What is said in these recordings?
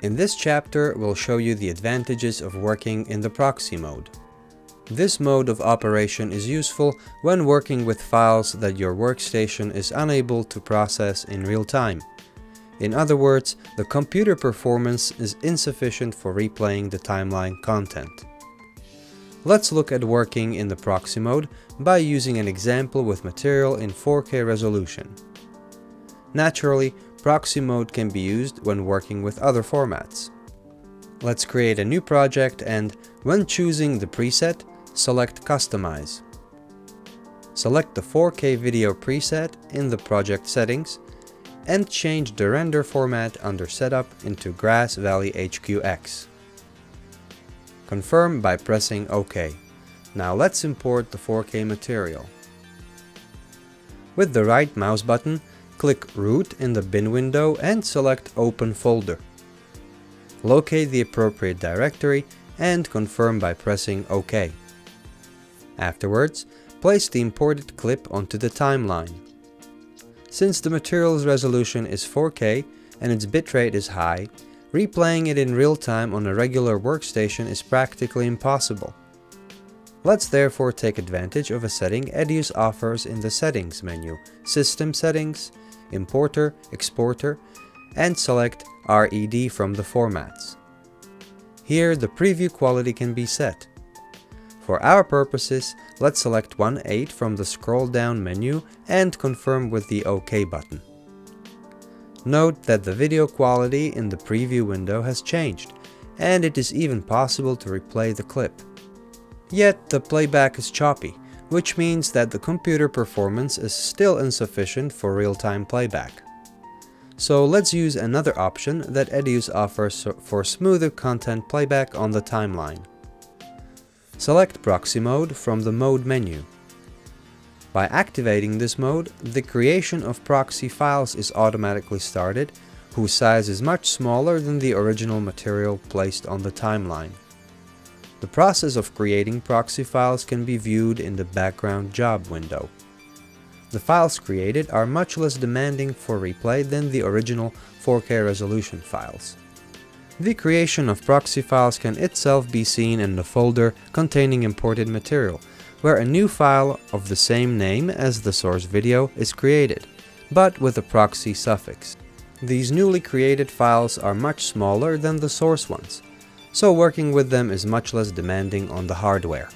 In this chapter, we'll show you the advantages of working in the proxy mode. This mode of operation is useful when working with files that your workstation is unable to process in real time. In other words, the computer performance is insufficient for replaying the timeline content. Let's look at working in the proxy mode by using an example with material in 4K resolution. Naturally, proxy mode can be used when working with other formats. Let's create a new project and, when choosing the preset, select Customize. Select the 4K video preset in the project settings and change the render format under Setup into Grass Valley HQX. Confirm by pressing OK. Now let's import the 4K material. With the right mouse button, click Root in the bin window and select Open Folder. Locate the appropriate directory and confirm by pressing OK. Afterwards, place the imported clip onto the timeline. Since the material's resolution is 4K and its bitrate is high, replaying it in real time on a regular workstation is practically impossible. Let's therefore take advantage of a setting Edius offers in the Settings menu, System Settings, Importer, Exporter, and select RED from the formats. Here the preview quality can be set. For our purposes, let's select 1.8 from the scroll down menu and confirm with the OK button. Note that the video quality in the preview window has changed, and it is even possible to replay the clip. Yet the playback is choppy, which means that the computer performance is still insufficient for real-time playback. So let's use another option that Edius offers for smoother content playback on the timeline. Select Proxy Mode from the Mode menu. By activating this mode, the creation of proxy files is automatically started, whose size is much smaller than the original material placed on the timeline. The process of creating proxy files can be viewed in the background job window. The files created are much less demanding for replay than the original 4K resolution files. The creation of proxy files can itself be seen in the folder containing imported material, where a new file of the same name as the source video is created, but with a proxy suffix. These newly created files are much smaller than the source ones, so working with them is much less demanding on the hardware.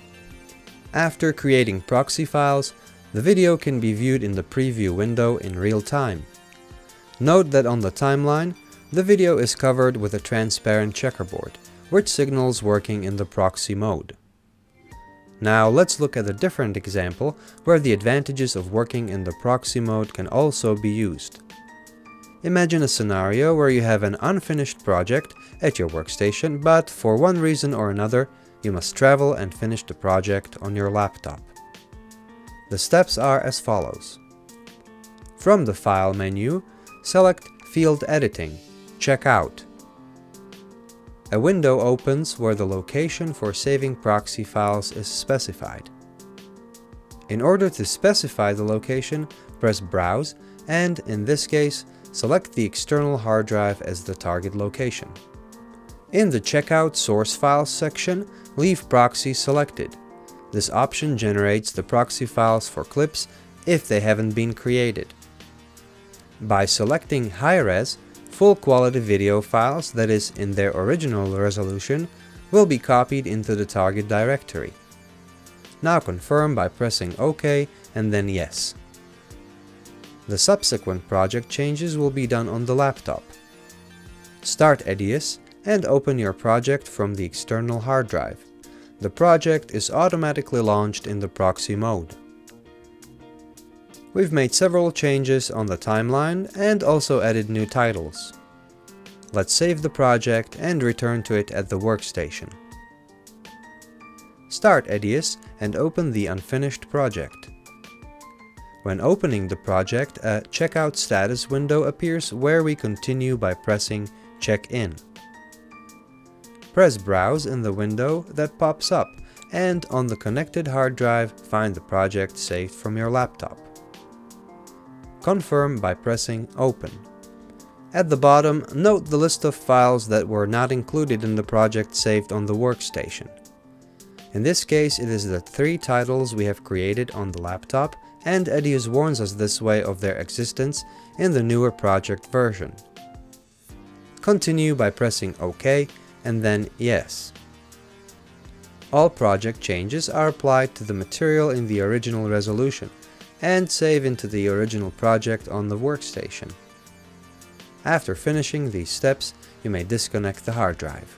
After creating proxy files, the video can be viewed in the preview window in real time. Note that on the timeline, the video is covered with a transparent checkerboard, which signals working in the proxy mode. Now let's look at a different example where the advantages of working in the proxy mode can also be used. Imagine a scenario where you have an unfinished project at your workstation, but for one reason or another, you must travel and finish the project on your laptop. The steps are as follows. From the File menu, select Field Editing Check out. A window opens where the location for saving proxy files is specified. In order to specify the location, press Browse and, in this case, select the external hard drive as the target location. In the Checkout Source Files section, leave Proxy selected. This option generates the proxy files for clips if they haven't been created. By selecting High Res, full quality video files, that is, in their original resolution, will be copied into the target directory. Now confirm by pressing OK and then Yes. The subsequent project changes will be done on the laptop. Start Edius and open your project from the external hard drive. The project is automatically launched in the proxy mode. We've made several changes on the timeline and also added new titles. Let's save the project and return to it at the workstation. Start Edius and open the unfinished project. When opening the project, a Checkout Status window appears where we continue by pressing Check In. Press Browse in the window that pops up and on the connected hard drive find the project saved from your laptop. Confirm by pressing Open. At the bottom, note the list of files that were not included in the project saved on the workstation. In this case, it is the three titles we have created on the laptop, and Edius warns us this way of their existence in the newer project version. Continue by pressing OK and then Yes. All project changes are applied to the material in the original resolution and save into the original project on the workstation. After finishing these steps, you may disconnect the hard drive.